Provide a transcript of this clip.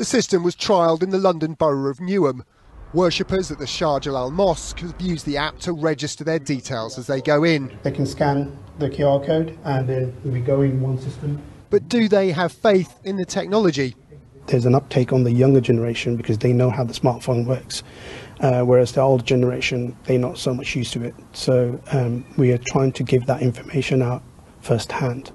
The system was trialled in the London borough of Newham. Worshippers at the Shah Jalal Mosque have used the app to register their details as they go in. They can scan the QR code and then we go in one system. But do they have faith in the technology? There's an uptake on the younger generation because they know how the smartphone works, uh, whereas the older generation, they're not so much used to it. So um, we are trying to give that information out firsthand.